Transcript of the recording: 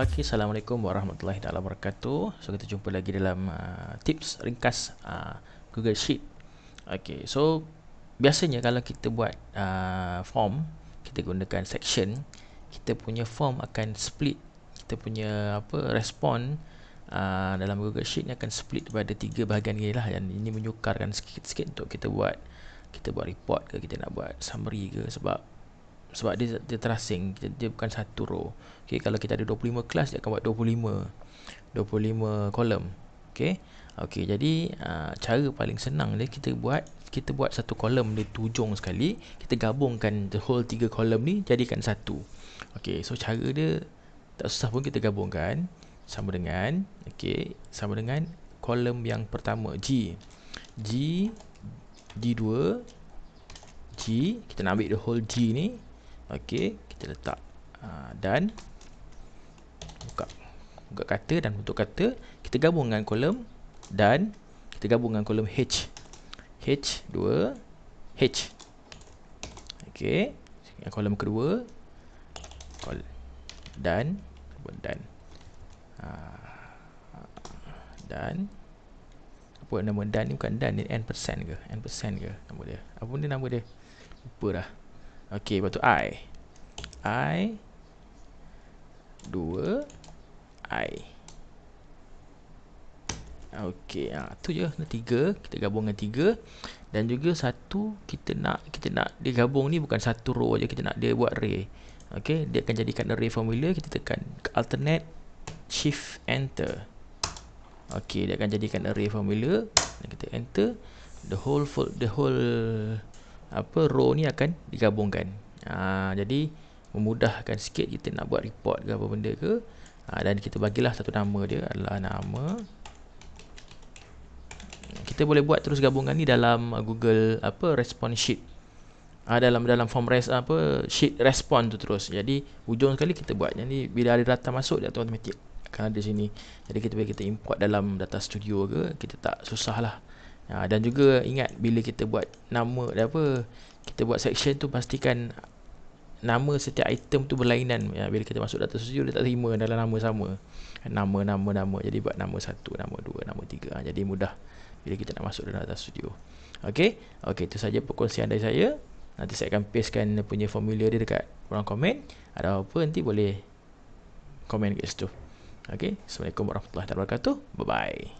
Okay, Assalamualaikum warahmatullahi wabarakatuh. So kita jumpa lagi dalam uh, tips ringkas uh, Google Sheet. Okay, so biasanya kalau kita buat uh, form Kita gunakan section Kita punya form akan split. Kita punya apa respon uh, dalam Google Sheet ni akan split kepada tiga bahagian ni lah. Dan ini menyukarkan sikit-sikit untuk kita buat. Kita buat report ke, kita nak buat summary ke Sebab sebab dia dia terasing. Dia, dia bukan satu row. Okey kalau kita ada 25 kelas dia akan buat 25 25 kolom. Okey okey jadi uh, cara paling senang dia kita buat kita buat satu kolom dia tujung sekali. Kita gabungkan the whole tiga kolom ni jadikan satu. Okey so cara dia tak susah pun kita gabungkan. Sama dengan okey sama dengan kolom yang pertama G. G G2 G kita nak ambil the whole G ni Okey, kita letak uh, dan buka buka kata dan untuk kata kita gabungkan kolom dan kita gabungkan kolom H. H2 H. Okey, yang kolom kedua. Kol dan dan. Uh, dan. Apa nama dan ni? Bukan dan ni n persen ke? N persen ke nama dia? Apa ni nama dia? Lupa dah Okey, lepas tu I. I. Dua. I. Okey, ha, tu je. Nah, tiga. Kita gabung dengan tiga. Dan juga satu, kita nak kita nak dia gabung ni bukan satu row aja Kita nak dia buat array. Okey, dia akan jadikan array formula. Kita tekan alternate shift enter. Okey, dia akan jadikan array formula. Dan kita enter. The whole the whole apa row ni akan digabungkan. Ha, jadi memudahkan sikit kita nak buat report ke apa benda ke. Ha, dan kita bagilah satu nama dia adalah nama kita boleh buat terus gabungan ni dalam Google apa response sheet. Ha, dalam dalam form res apa sheet respond tu terus. Jadi hujung sekali kita buat. Jadi bila ada data masuk dia automatik akan ada sini. Jadi kita boleh kita import dalam data studio ke kita tak susah lah ha, dan juga ingat bila kita buat nama dia apa kita buat section tu pastikan nama setiap item tu berlainan ya, bila kita masuk data studio dia tak terima dalam nama sama nama nama nama jadi buat nama satu nama dua nama tiga ha, jadi mudah bila kita nak masuk dalam data studio Okey, okey itu saja perkongsian dari saya. Nanti saya akan pastekan punya formula dia dekat ruang komen. Ada apa nanti boleh komen kat situ. Okey, Assalamualaikum warahmatullahi wabarakatuh. Bye bye.